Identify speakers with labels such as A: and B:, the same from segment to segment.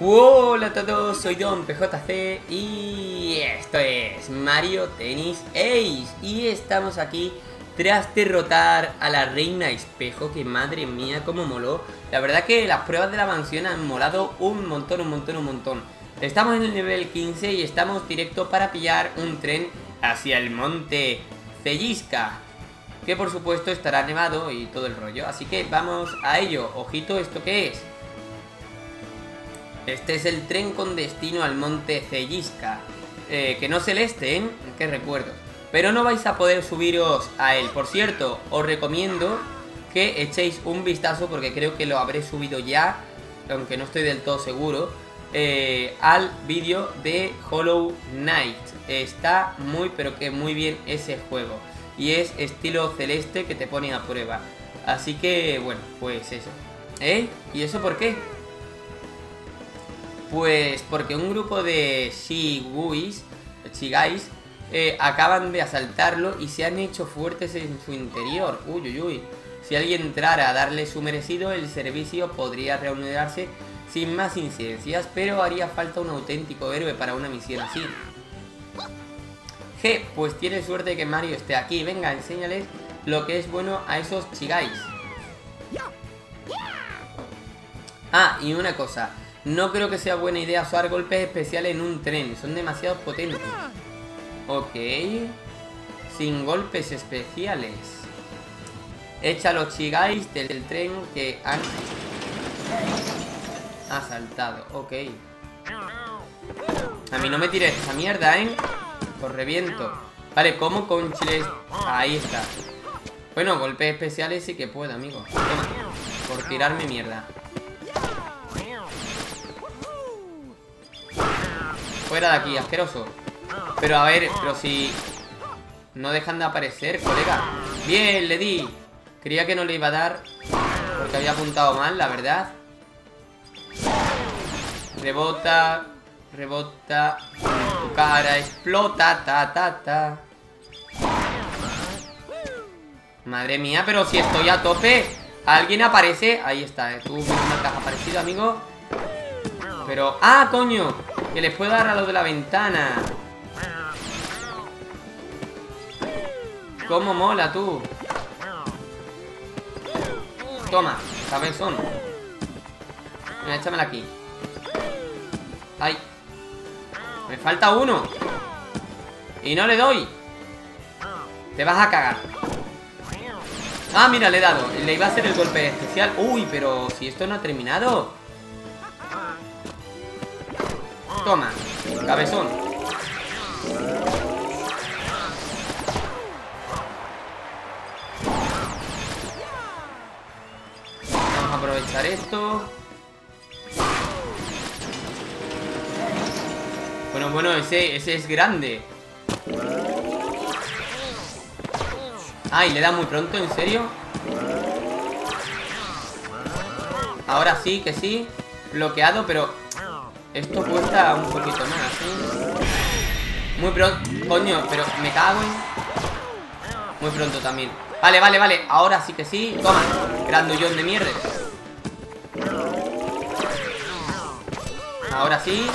A: Hola a todos, soy Don PJC y esto es Mario Tennis Ace y estamos aquí tras derrotar a la Reina Espejo, que madre mía cómo moló. La verdad que las pruebas de la mansión han molado un montón, un montón, un montón. Estamos en el nivel 15 y estamos directo para pillar un tren hacia el monte Cellisca, que por supuesto estará nevado y todo el rollo. Así que vamos a ello. Ojito, ¿esto qué es? Este es el tren con destino al monte Cellisca. Eh, que no celeste, ¿eh? Qué recuerdo. Pero no vais a poder subiros a él. Por cierto, os recomiendo que echéis un vistazo porque creo que lo habré subido ya, aunque no estoy del todo seguro, eh, al vídeo de Hollow Knight. Está muy pero que muy bien ese juego. Y es estilo celeste que te pone a prueba. Así que, bueno, pues eso. ¿Eh? ¿Y eso por qué? Pues porque un grupo de Shiguis, Shigais, eh, acaban de asaltarlo y se han hecho fuertes en su interior. Uy, uy, uy. Si alguien entrara a darle su merecido, el servicio podría reanudarse sin más incidencias, pero haría falta un auténtico héroe para una misión así. G, pues tiene suerte que Mario esté aquí. Venga, enséñales lo que es bueno a esos chigais. Ah, y una cosa. No creo que sea buena idea usar golpes especiales en un tren. Son demasiado potentes. Ok. Sin golpes especiales. Echa los chigais del tren que han asaltado. Ok. A mí no me tires esa mierda, ¿eh? Por reviento. Vale, ¿cómo con chiles? Ahí está. Bueno, golpes especiales sí que puedo, amigo. Por tirarme mierda. Fuera de aquí, asqueroso. Pero a ver, pero si... No dejan de aparecer, colega. Bien, le di. Creía que no le iba a dar. Porque había apuntado mal, la verdad. Rebota. Rebota. Tu cara explota. Ta, ta, ta. Madre mía, pero si estoy a tope. Alguien aparece. Ahí está, eh. tú has aparecido, amigo. Pero... ¡Ah, coño! Que les puedo dar a lo de la ventana. ¿Cómo mola, tú? Toma, cabezón. Mira, échamela aquí. ¡Ay! Me falta uno. Y no le doy. Te vas a cagar. Ah, mira, le he dado. Le iba a hacer el golpe especial. Uy, pero si esto no ha terminado. Toma, cabezón. Vamos a aprovechar esto. Bueno, bueno, ese, ese es grande. Ay, le da muy pronto, ¿en serio? Ahora sí, que sí Bloqueado, pero Esto cuesta un poquito más ¿eh? Muy pronto Coño, pero me cago en Muy pronto también. Vale, vale, vale, ahora sí que sí. Toma, grandullón de mierda. Ahora sí.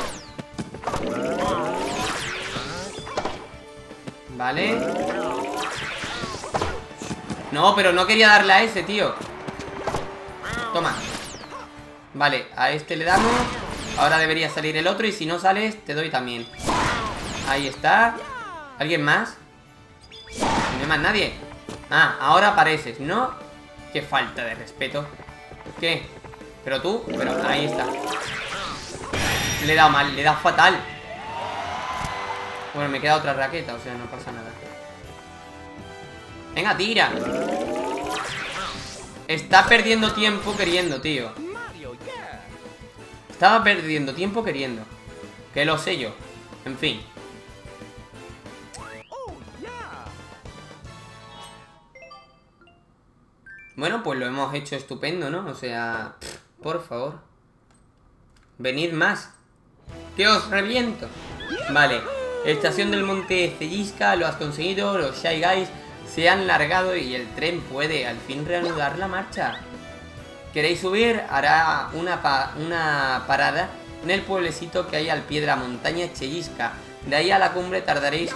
A: Vale. No, pero no quería darle a ese, tío. Toma. Vale, a este le damos Ahora debería salir el otro y si no sales te doy también. Ahí está. ¿Alguien más? No hay más nadie Ah, ahora apareces, ¿no? Qué falta de respeto. ¿Qué? Pero tú, pero ahí está. Le he dado mal, le he dado fatal. Bueno, me queda otra raqueta, o sea, no pasa nada. Venga, tira. Está perdiendo tiempo queriendo, tío Estaba perdiendo tiempo queriendo. Que lo sé yo. En fin. Bueno, pues lo hemos hecho estupendo, ¿no? O sea, por favor. Venid más. Que os reviento. Vale, estación del monte Cellisca Lo has conseguido, los Shy Guys Se han largado y el tren puede al fin reanudar la marcha queréis subir, hará una, una parada en el pueblecito que hay al pie de la montaña Chellisca. De ahí a la cumbre tardaréis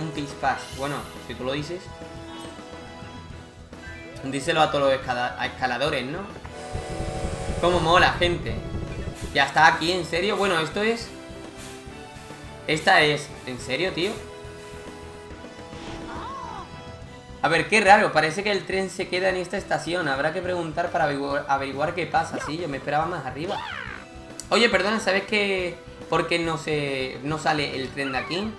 A: un pispás. Bueno, si tú lo dices. Díselo a todos los escaladores, ¿no? Cómo mola, gente. Ya está aquí, ¿en serio? Bueno, esto es... Esta es... ¿En serio, tío? A ver, qué raro, parece que el tren se queda en esta estación. Habrá que preguntar para averiguar, qué pasa. Sí, yo me esperaba más arriba. Oye, perdona, ¿sabes qué? ¿Por qué no, se, no sale el tren de aquí?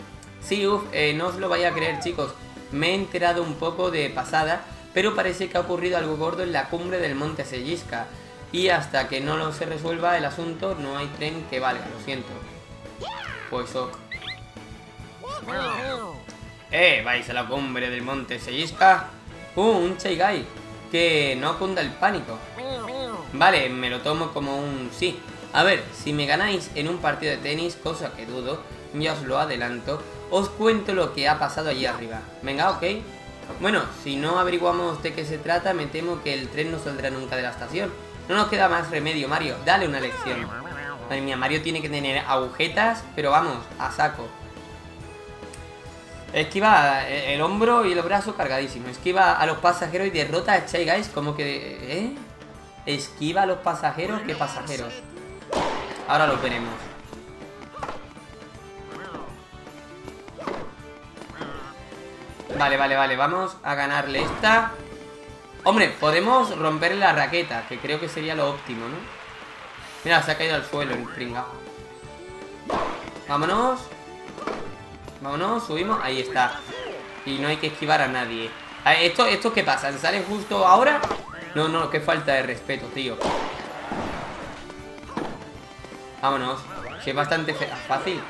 A: Sí, uff, eh, no os lo vaya a creer, chicos. Me he enterado un poco de pasada Pero parece que ha ocurrido algo gordo en la cumbre del monte Sellisca Y hasta que no se resuelva el asunto No hay tren que valga, lo siento. Pues ok eh, vais a la cumbre del monte Sellisca. Uh, un Chaigai. Que no cunda el pánico. Vale, me lo tomo como un sí. A ver, si me ganáis en un partido de tenis, cosa que dudo, ya os lo adelanto, os cuento lo que ha pasado allí arriba. Venga, ok. Bueno, si no averiguamos de qué se trata, me temo que el tren no saldrá nunca de la estación. No nos queda más remedio, Mario. Dale una lección. Madre mía, Mario tiene que tener agujetas, pero vamos, a saco. Esquiva el hombro y el brazo cargadísimo. Esquiva a los pasajeros y derrota a Chai Guys. Como que... ¿Eh? Esquiva a los pasajeros. ¿Qué pasajeros? Ahora lo veremos. Vale, vale, vale. Vamos a ganarle esta. Hombre, podemos romperle la raqueta. Que creo que sería lo óptimo, ¿no? Mira, se ha caído al suelo el pringa. Vámonos. Vámonos, subimos, ahí está. Y no hay que esquivar a nadie. ¿Esto, esto qué pasa? ¿Se sale justo ahora? No, no, qué falta de respeto, tío. Vámonos Que es bastante fácil.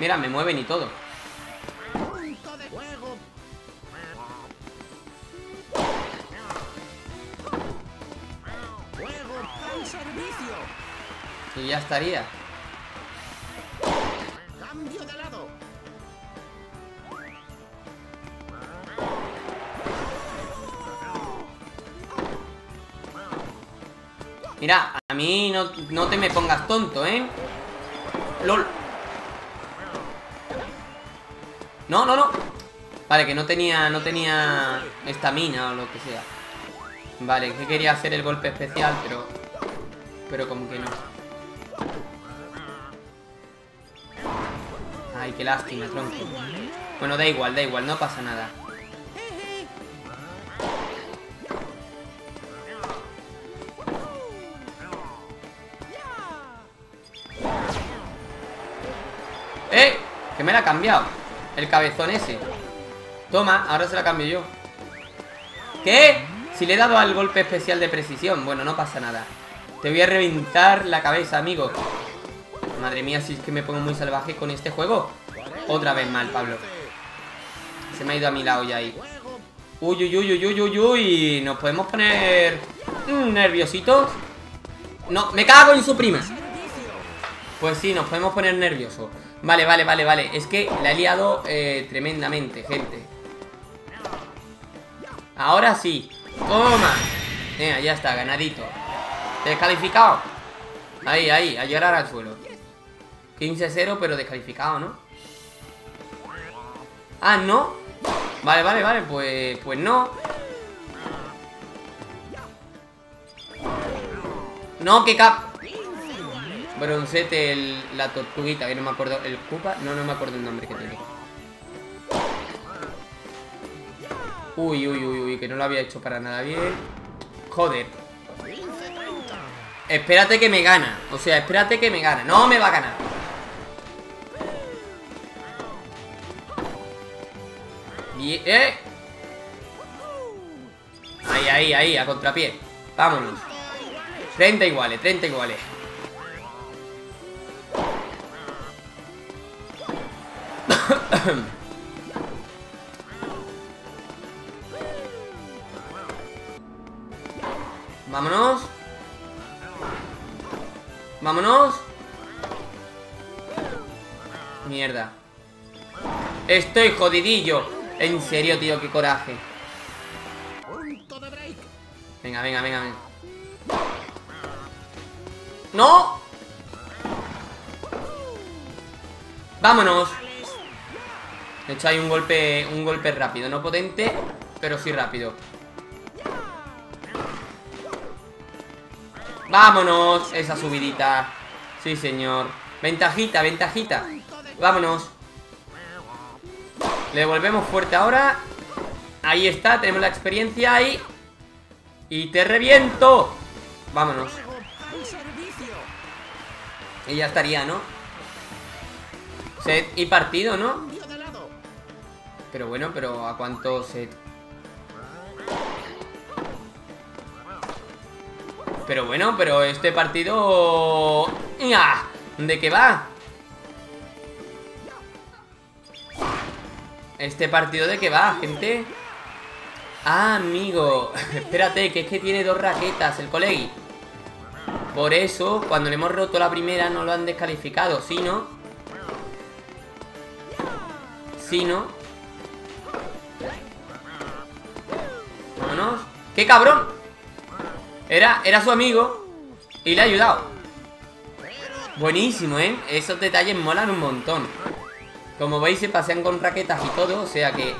A: Mira, me mueven y todo. Y ya estaría Mira, a mí no, te me pongas tonto, ¿eh? LOL. No, no, no. Vale, que no tenía No tenía estamina o lo que sea. Vale, que quería hacer el golpe especial Pero Pero como que no qué lástima, tronco. Bueno, da igual, da igual, no pasa nada. Me la ha cambiado. El cabezón ese. Toma, ahora se la cambio yo. ¿Qué? Si le he dado al golpe especial de precisión. Bueno, no pasa nada. Te voy a reventar la cabeza, amigo. Madre mía, si es que me pongo muy salvaje con este juego Otra vez mal, Pablo. Se me ha ido a mi lado ya ahí. Uy, uy, uy, uy, uy, uy, uy. Nos podemos poner mm, nerviositos. No, me cago en su prima. Pues sí, nos podemos poner nerviosos. Vale, vale, vale, vale. Es que la he liado eh, tremendamente, gente. Ahora sí. Toma. Venga, ya está, ganadito. Descalificado. Ahí, ahí, a llorar al suelo. 15-0, pero descalificado, ¿no? Ah, ¿no? Vale, vale, vale, pues, pues no No, que cap Broncete, la tortuguita, que no me acuerdo. ¿El Cupa? No, no me acuerdo el nombre que tiene. Uy, uy, uy, uy, que no lo había hecho para nada bien. Joder. Espérate que me gana. O sea, espérate que me gana. No me va a ganar. Bien. ¿Eh? Ahí, ahí, ahí, a contrapié. Vámonos. 30 iguales, 30 iguales. Vámonos Vámonos Mierda Estoy jodidillo En serio, tío, qué coraje Venga, venga, venga, venga ¡No! ¡Vámonos! De hecho hay un golpe, un golpe rápido, no potente, pero sí rápido. ¡Vámonos! Esa subidita. Sí, señor. Ventajita, ventajita. Vámonos. Le devolvemos fuerte ahora. Ahí está, tenemos la experiencia ahí. Y te reviento. Vámonos. Y ya estaría, ¿no? Set y partido, ¿no? Pero bueno, pero ¿a cuánto set? Pero bueno, pero este partido... ¿De qué va? ¿Este partido de qué va, gente? Ah, amigo Espérate, que es que tiene dos raquetas el colegui Por eso, cuando le hemos roto la primera No lo han descalificado, si no Si no Vámonos ¡Qué cabrón! Era, era su amigo Y le ha ayudado Buenísimo, ¿eh? Esos detalles molan un montón como veis se pasean con raquetas y todo, o sea que...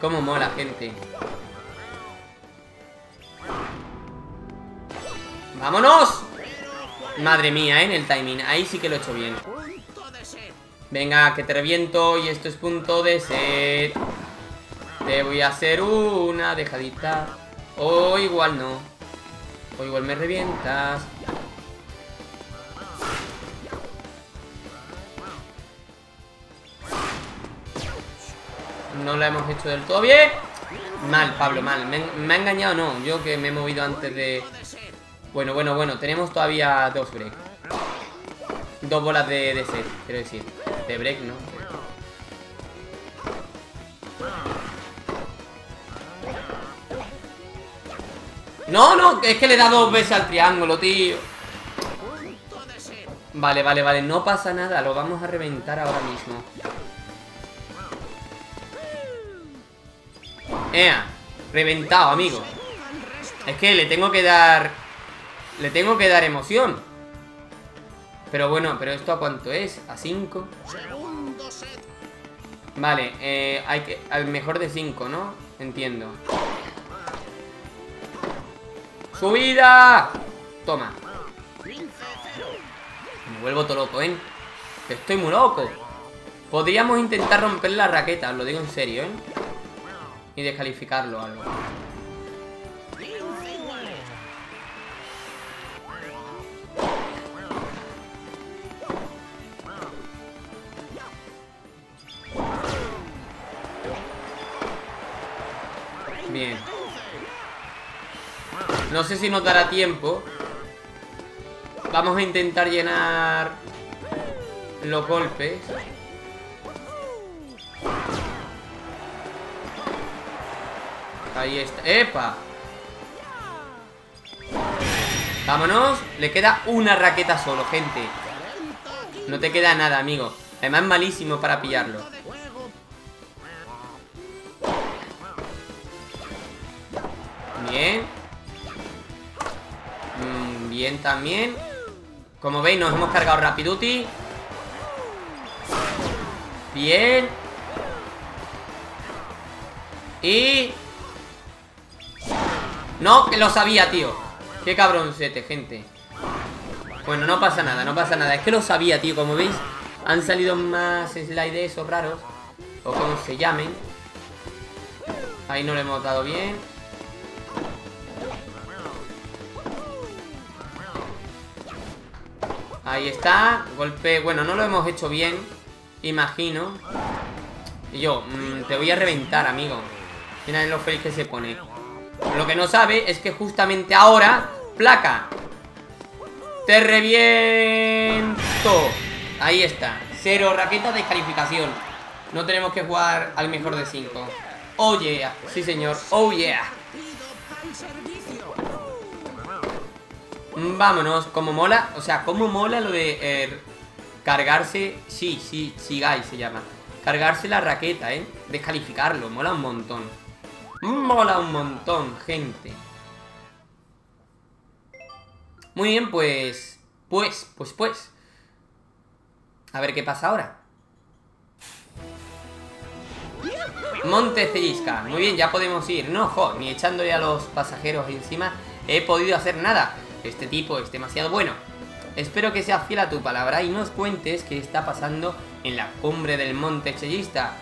A: Como mola, gente. ¡Vámonos! Madre mía, ¿eh? En el timing. Ahí sí que lo he hecho bien. Venga, que te reviento y esto es punto de set. Te voy a hacer una dejadita. O igual no. O igual me revientas. No la hemos hecho del todo bien. Mal, Pablo, mal. Me, ha engañado, no. Yo que me he movido antes de... Bueno, bueno, bueno. Tenemos todavía dos break Dos bolas de, de set, quiero decir. De break, ¿no? No, no, es que le dado dos veces al triángulo, tío. Vale, vale, vale, no pasa nada. Lo vamos a reventar ahora mismo Ea, reventado, amigo Es que le tengo que dar Le tengo que dar emoción Pero bueno, pero ¿esto a cuánto es? ¿A 5? Vale, eh, hay que... Al mejor de 5, ¿no? Entiendo ¡Subida! Toma Me vuelvo todo loco, ¿eh? estoy muy loco Podríamos intentar romper la raqueta, os lo digo en serio, ¿eh? Y descalificarlo algo. Bien. No sé si nos dará tiempo. Vamos a intentar llenar los golpes. Ahí está. ¡Epa! Vámonos. Le queda una raqueta solo, gente. No te queda nada, amigo. Además es malísimo para pillarlo. Bien. Mm, bien también. Como veis, nos hemos cargado Rapiduti. Bien. Y no, que lo sabía, tío. Qué cabroncete, gente. Bueno, no pasa nada, no pasa nada. Es que lo sabía, tío, como veis Han salido más slides esos raros O como se llamen. Ahí no le hemos dado bien. Ahí está Golpe, bueno, no lo hemos hecho bien Imagino. Y yo, mm, te voy a reventar, amigo. Mira lo feliz que se pone lo que no sabe es que justamente ahora Placa. Te reviento. Ahí está. Cero raquetas de calificación. No tenemos que jugar al mejor de cinco. Oh yeah, sí señor, oh yeah. Vámonos, como mola O sea, como mola lo de eh, Cargarse, sí, sí, sigáis se llama. Cargarse la raqueta, eh Descalificarlo, mola un montón Mola un montón, gente. Muy bien, pues... Pues, pues, pues. A ver qué pasa ahora. Monte Cellisca. Muy bien, ya podemos ir. No, jo, ni echándole a los pasajeros encima he podido hacer nada. Este tipo es demasiado bueno. Espero que sea fiel a tu palabra y nos cuentes qué está pasando en la cumbre del Monte Chellista.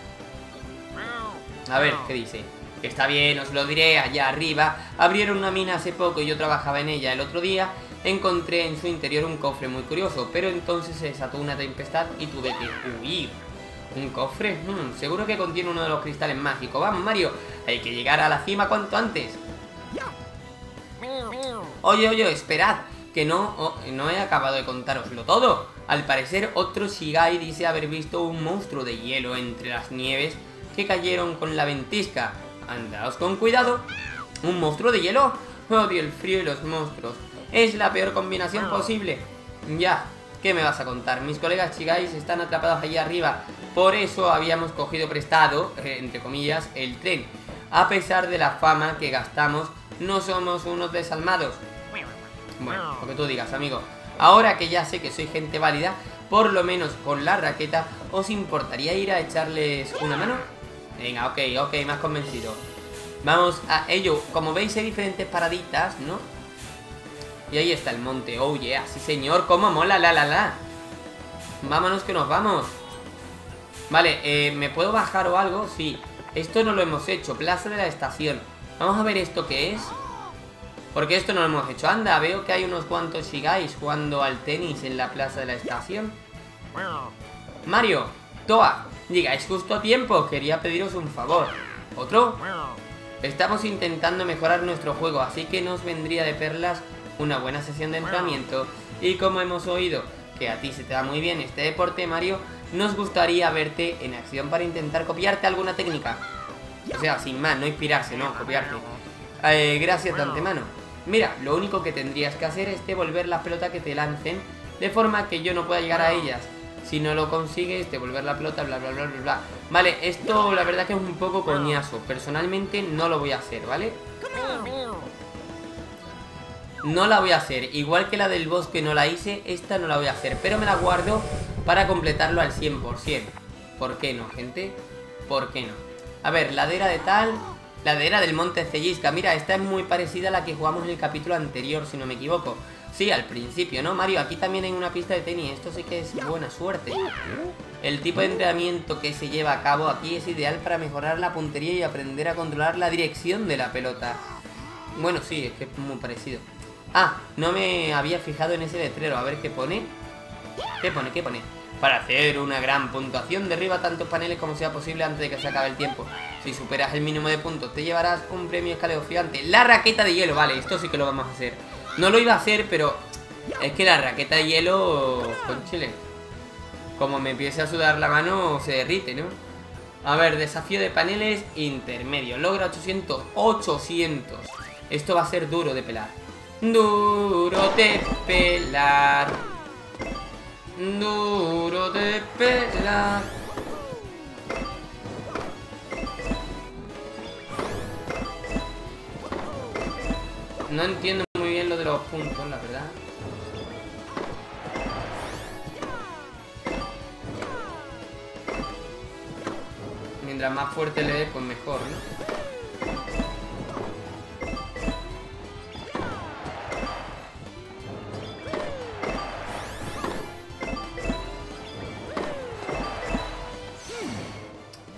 A: A ver, ¿qué dice? Está bien, os lo diré, allá arriba abrieron una mina hace poco y yo trabajaba en ella el otro día. Encontré en su interior un cofre muy curioso, pero entonces se desató una tempestad y tuve que huir. ¿Un cofre? Hmm, seguro que contiene uno de los cristales mágicos. Vamos, Mario, hay que llegar a la cima cuanto antes. Oye, oye, esperad, que no, no he acabado de contároslo todo. Al parecer, otro Shigai dice haber visto un monstruo de hielo entre las nieves que cayeron con la ventisca. Andaos con cuidado. ¿Un monstruo de hielo? Odio el frío y los monstruos. Es la peor combinación posible. Ya, ¿qué me vas a contar? Mis colegas Chigais están atrapados allí arriba. Por eso habíamos cogido prestado, eh, entre comillas, el tren. A pesar de la fama que gastamos, no somos unos desalmados. Bueno, lo que tú digas, amigo. Ahora que ya sé que soy gente válida, por lo menos con la raqueta, ¿os importaría ir a echarles una mano? Venga, ok, ok, más convencido. Vamos a ello. Como veis hay diferentes paraditas, ¿no? Y ahí está el monte. Oh, yeah, sí señor. Cómo mola, la, la, la. Vámonos que nos vamos. Vale, eh, ¿me puedo bajar o algo? Sí. Esto no lo hemos hecho. Plaza de la estación. Vamos a ver esto qué es. Porque esto no lo hemos hecho. Anda, veo que hay unos cuantos Shigais jugando al tenis en la plaza de la estación. Mario, Toa, Llegáis justo a tiempo, quería pediros un favor. ¿Otro? Estamos intentando mejorar nuestro juego, así que nos vendría de perlas una buena sesión de entrenamiento. Y como hemos oído que a ti se te da muy bien este deporte, Mario, nos gustaría verte en acción para intentar copiarte alguna técnica. O sea, sin más, no inspirarse, no, copiarte. Eh, gracias de antemano. Mira, lo único que tendrías que hacer es devolver la pelota que te lancen de forma que yo no pueda llegar a ellas. Si no lo consigues, devolver la pelota, bla, bla, bla, bla, bla. Vale, esto la verdad que es un poco coñazo. Personalmente no lo voy a hacer, ¿vale? No la voy a hacer. Igual que la del bosque no la hice, esta no la voy a hacer. Pero me la guardo para completarlo al 100%. ¿Por qué no, gente? ¿Por qué no? A ver, ladera de tal... Ladera del Monte Cellisca. Mira, esta es muy parecida a la que jugamos en el capítulo anterior, si no me equivoco. Sí, al principio, ¿no, Mario? Aquí también hay una pista de tenis. Esto sí que es buena suerte. El tipo de entrenamiento que se lleva a cabo aquí es ideal para mejorar la puntería y aprender a controlar la dirección de la pelota. Bueno, sí, es que es muy parecido. Ah, no me había fijado en ese letrero. A ver qué pone. ¿Qué pone? ¿Qué pone? Para hacer una gran puntuación, derriba tantos paneles como sea posible antes de que se acabe el tiempo. Si superas el mínimo de puntos, te llevarás un premio escalofriante. La raqueta de hielo, vale, esto sí que lo vamos a hacer. No lo iba a hacer, pero es que la raqueta de hielo, con chile, como me empiece a sudar la mano, se derrite, ¿no? A ver, desafío de paneles intermedio. Logra 800. 800. Esto va a ser duro de pelar. Duro de pelar. Duro de pelar. No entiendo puntos, la verdad. Mientras más fuerte le dé, pues mejor, ¿no?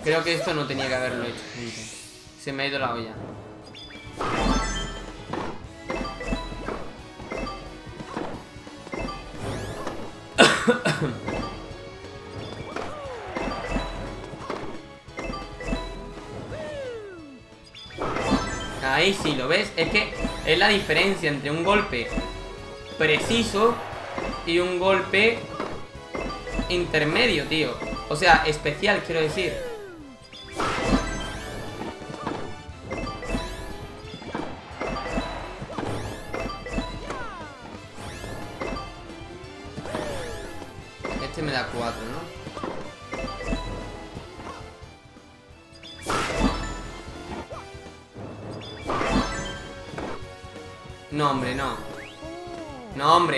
A: Creo que esto no tenía que haberlo hecho, Se me ha ido la olla. ¿Lo ves? Es que es la diferencia entre un golpe preciso y un golpe intermedio, tío. O sea, especial, quiero decir.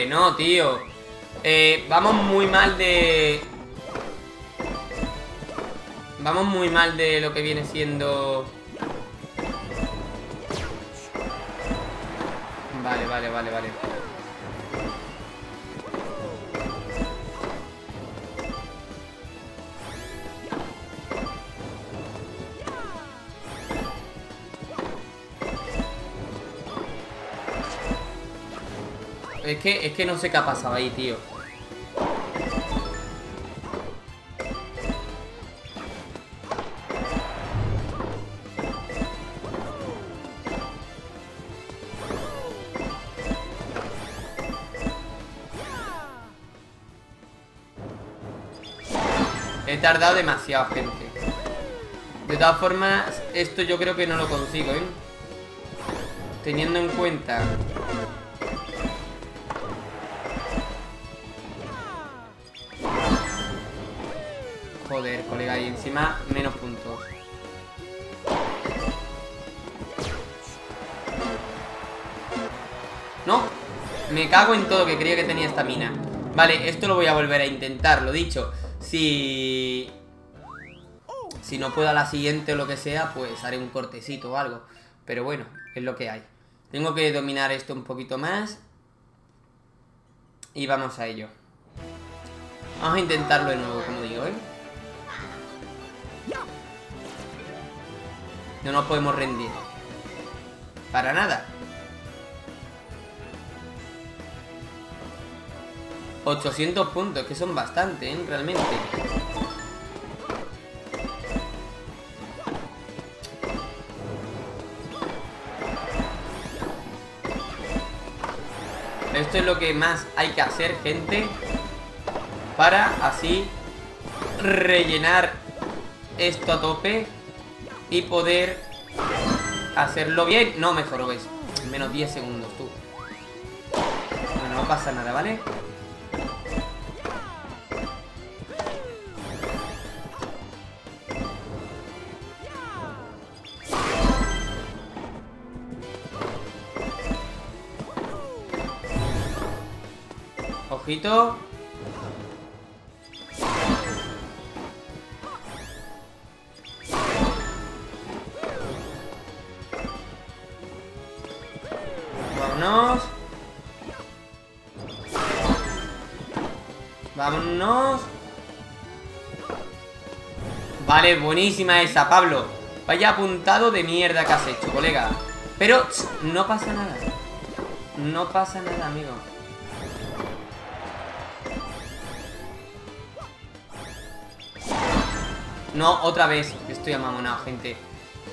A: No, tío. Eh, vamos muy mal de... Vamos muy mal de lo que viene siendo... Vale, vale, vale, vale. Es que, es que no sé qué ha pasado ahí, tío. He tardado demasiado, gente. De todas formas, esto yo creo que no lo consigo, ¿eh? Teniendo en cuenta colega, y encima menos puntos. No, me cago en todo que creía que tenía esta mina. Vale, esto lo voy a volver a intentar, lo dicho. Si... Si no puedo a la siguiente o lo que sea, pues haré un cortecito o algo. Pero bueno, es lo que hay. Tengo que dominar esto un poquito más. Y vamos a ello. Vamos a intentarlo de nuevo, No nos podemos rendir. Para nada. 800 puntos, que son bastante, ¿eh? Realmente. Esto es lo que más hay que hacer, gente. Para así rellenar esto a tope y poder hacerlo bien. No, mejor ves. Menos 10 segundos, tú. Bueno, no pasa nada, ¿vale? Ojito. Vámonos. Vámonos. Vale, buenísima esa, Pablo. Vaya apuntado de mierda que has hecho, colega. Pero no pasa nada. No pasa nada, amigo. No, otra vez. Estoy amamonado, gente.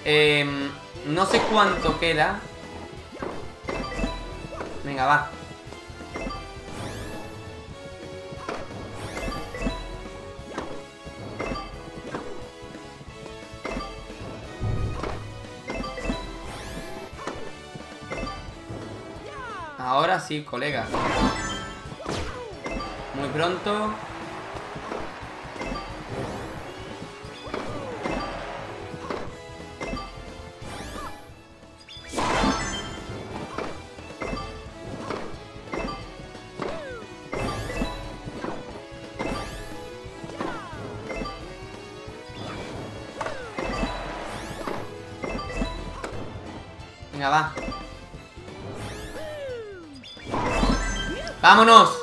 A: Eh, no sé cuánto queda. Ahora sí, colega. Muy pronto. ¡Vámonos!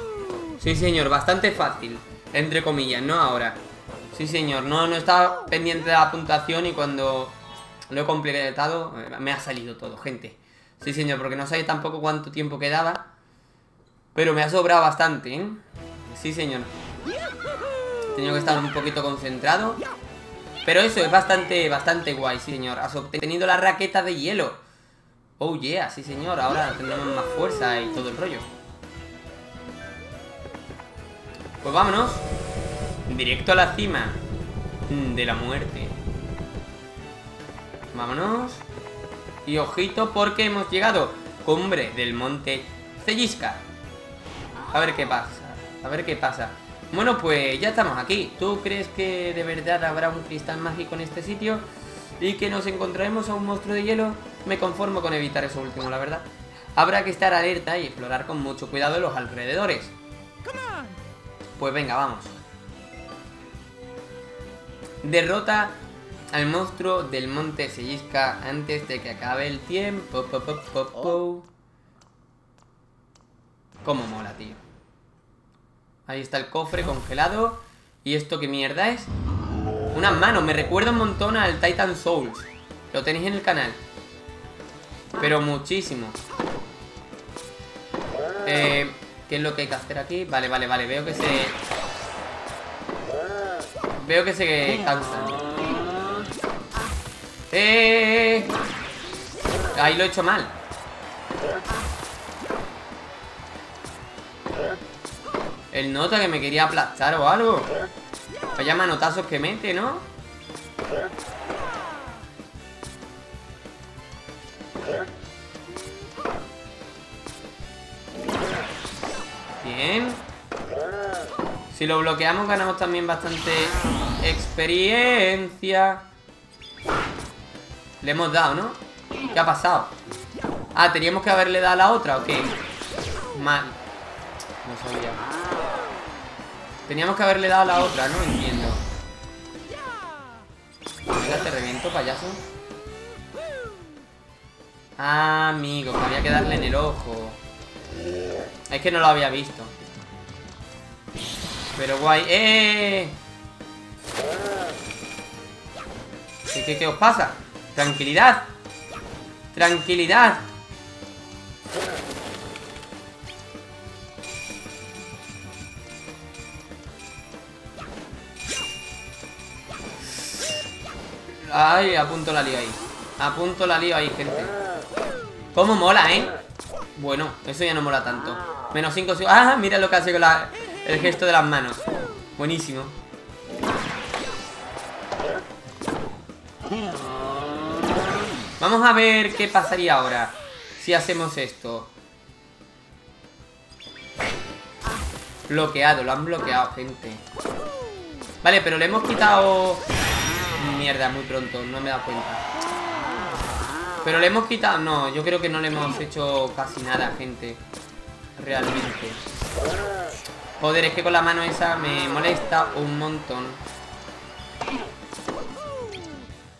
A: Sí, señor, bastante fácil. Entre comillas, ¿no? Ahora. Sí, señor, no, no estaba pendiente de la puntuación y cuando lo he completado eh, me ha salido todo, gente. Sí, señor, porque no sé tampoco cuánto tiempo quedaba. Pero me ha sobrado bastante, ¿eh? Sí, señor. He que estar un poquito concentrado. Pero eso es bastante, bastante guay, sí, señor. Has obtenido la raqueta de hielo. Oh, yeah, sí, señor. Ahora tenemos más fuerza y todo el rollo. Pues vámonos. Directo a la cima de la muerte. Vámonos. Y ojito porque hemos llegado. Cumbre del monte Cellisca. A ver qué pasa. A ver qué pasa. Bueno, pues ya estamos aquí. ¿Tú crees que de verdad habrá un cristal mágico en este sitio? ¿Y que nos encontraremos a un monstruo de hielo? Me conformo con evitar eso último, la verdad. Habrá que estar alerta y explorar con mucho cuidado los alrededores. Pues venga, vamos. Derrota al monstruo del monte Sellisca antes de que acabe el tiempo. Po, po, po, po. Cómo mola, tío. Ahí está el cofre congelado. ¿Y esto qué mierda es? Unas manos. Me recuerda un montón al Titan Souls. Lo tenéis en el canal. Pero muchísimo. Eh, ¿Qué es lo que hay que hacer aquí? Vale, vale, vale. Veo que se... Veo que se cansan. ¡Eh! Ahí lo he hecho mal. El nota que me quería aplastar o algo. Vaya manotazos que mete, ¿no? Si lo bloqueamos ganamos también bastante experiencia. Le hemos dado, ¿no? ¿Qué ha pasado? Ah, ¿teníamos que haberle dado a la otra o qué? Mal. No sabía. Teníamos que haberle dado a la otra, ¿no? Entiendo. Venga, te reviento, payaso. Ah, amigo, que había que darle en el ojo. Es que no lo había visto. Pero guay. ¡Eh! ¿Qué, qué, qué os pasa? Tranquilidad. Tranquilidad. Ay, apunto la lío ahí. Apunto la lío ahí, gente. ¿Cómo mola, eh? Bueno, eso ya no mola tanto. Menos 5 Ah, mira lo que hace con la, el gesto de las manos. Buenísimo. Vamos a ver qué pasaría ahora si hacemos esto. Bloqueado, lo han bloqueado, gente. Vale, pero le hemos quitado... Mierda, muy pronto, no me he dado cuenta. Pero le hemos quitado... No, yo creo que no le hemos hecho casi nada, gente. Realmente. Joder, es que con la mano esa me molesta un montón.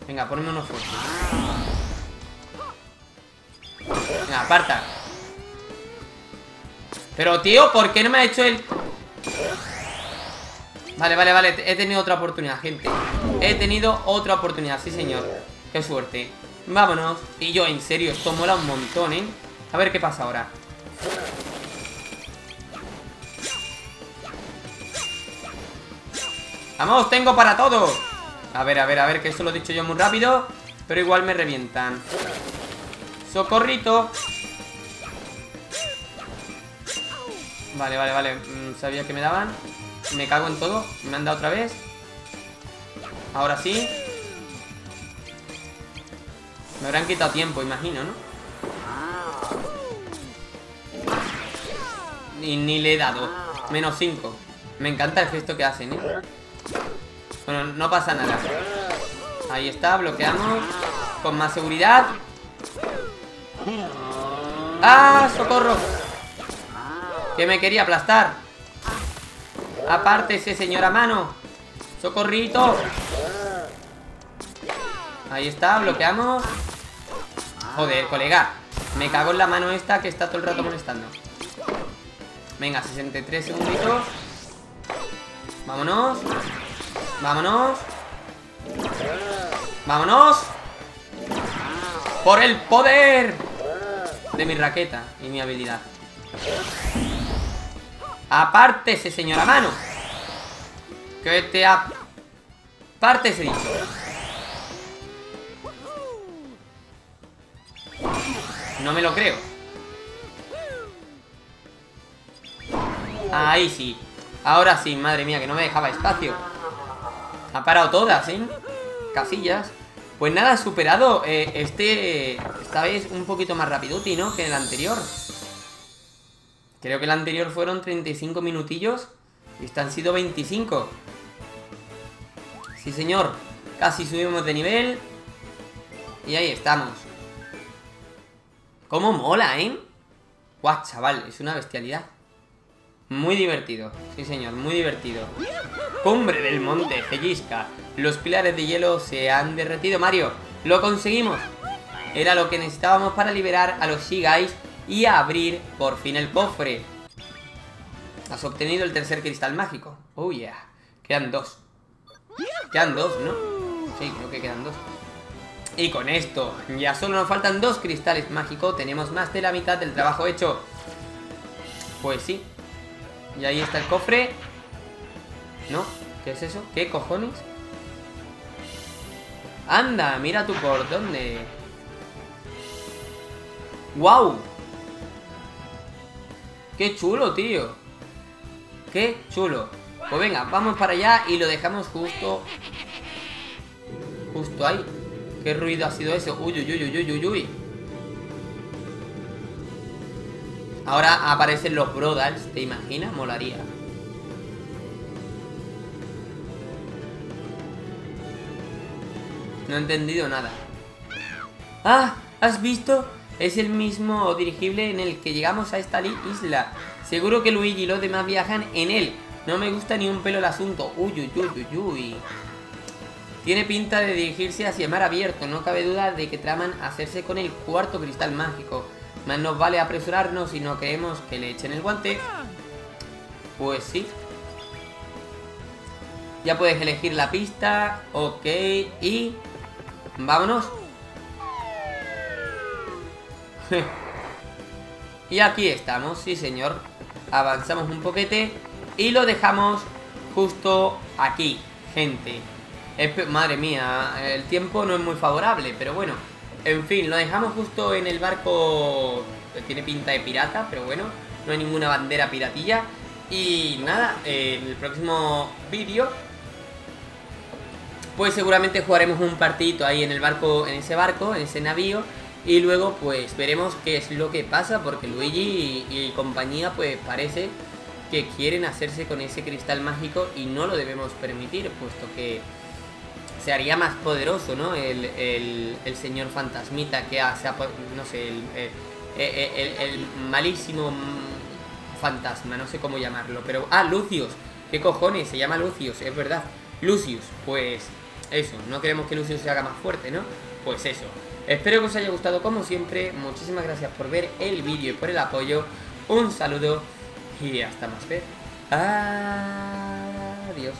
A: Venga, ponme uno fuerte. Venga, aparta. Pero, tío, ¿por qué no me ha hecho el...? Vale, vale, vale. He tenido otra oportunidad, gente. He tenido otra oportunidad, sí, señor. Qué suerte. Vámonos. Y yo, en serio, esto mola un montón, ¿eh? A ver qué pasa ahora. ¡Vamos! ¡Tengo para todo! A ver, a ver, a ver, que eso lo he dicho yo muy rápido Pero igual me revientan ¡Socorrito! Vale, vale, vale mm, Sabía que me daban Me cago en todo Me han dado otra vez Ahora sí Me habrán quitado tiempo, imagino, ¿no? Ni, ni le he dado Menos 5 Me encanta el gesto que hacen, ¿eh? Bueno, no pasa nada. Ahí está, bloqueamos. Con más seguridad. ¡Ah! ¡Socorro! Que me quería aplastar. Apártese, señora mano. ¡Socorrito! Ahí está, bloqueamos. Joder, colega. Me cago en la mano esta que está todo el rato molestando. Venga, 63 segunditos Vámonos. Vámonos. Vámonos. Por el poder De mi raqueta y mi habilidad. Apártese, señora mano. Que te Apártese, dicho. No me lo creo. Ahí sí Ahora sí, madre mía, que no me dejaba espacio. Ha parado todas, ¿eh? Casillas. Pues nada, superado eh, este Esta vez un poquito más rapiduti, ¿no? Que el anterior. Creo que el anterior fueron 35 minutillos Y esta han sido 25 Sí, señor. Casi subimos de nivel. Y ahí estamos. ¿Cómo mola, eh? Guau, chaval, es una bestialidad Muy divertido, sí señor, muy divertido. Cumbre del monte Cellisca. Los pilares de hielo se han derretido, Mario. ¡Lo conseguimos! Era lo que necesitábamos para liberar a los Guys y abrir por fin el cofre. Has obtenido el tercer cristal mágico. Oh yeah. Quedan dos. Quedan dos, ¿no? Sí, creo que quedan dos. Y con esto, ya solo nos faltan dos cristales mágicos. Tenemos más de la mitad del trabajo hecho. Pues sí. Y ahí está el cofre. ¿No? ¿Qué es eso? ¿Qué cojones? Anda, mira tú por dónde. ¡Wow! ¡Qué chulo, tío! ¡Qué chulo! Pues venga, vamos para allá y lo dejamos justo... Justo ahí. ¿Qué ruido ha sido eso? Uy, uy, uy, uy, uy, uy. Ahora aparecen los Brodals, ¿te imaginas? Molaría. No he entendido nada. ¡Ah! ¿Has visto? Es el mismo dirigible en el que llegamos a esta isla. Seguro que Luigi y los demás viajan en él. No me gusta ni un pelo el asunto. Uy, uy, uy, uy, uy. Tiene pinta de dirigirse hacia el mar abierto. No cabe duda de que traman hacerse con el cuarto cristal mágico. Más nos vale apresurarnos si no queremos que le echen el guante. Pues sí. Ya puedes elegir la pista. Ok. Y... Vámonos. y aquí estamos, sí señor. Avanzamos un poquete. Y lo dejamos justo aquí, gente. madre mía, el tiempo no es muy favorable, pero bueno. En fin, lo dejamos justo en el barco tiene pinta de pirata, pero bueno, no hay ninguna bandera piratilla. Y nada, en el próximo vídeo, pues seguramente jugaremos un partidito ahí en el barco, en ese barco, en ese navío. Y luego pues veremos qué es lo que pasa, porque Luigi y, y compañía pues parece que quieren hacerse con ese cristal mágico y no lo debemos permitir, puesto que se haría más poderoso, ¿no? El, señor fantasmita que hace, no sé, el, malísimo fantasma, no sé cómo llamarlo, pero... Ah, Lucius, ¿qué cojones? Se llama Lucius, es verdad. Lucius, pues eso, no queremos que Lucius se haga más fuerte, ¿no? Pues eso. Espero que os haya gustado como siempre, muchísimas gracias por ver el vídeo y por el apoyo. Un saludo y hasta más ver. Adiós.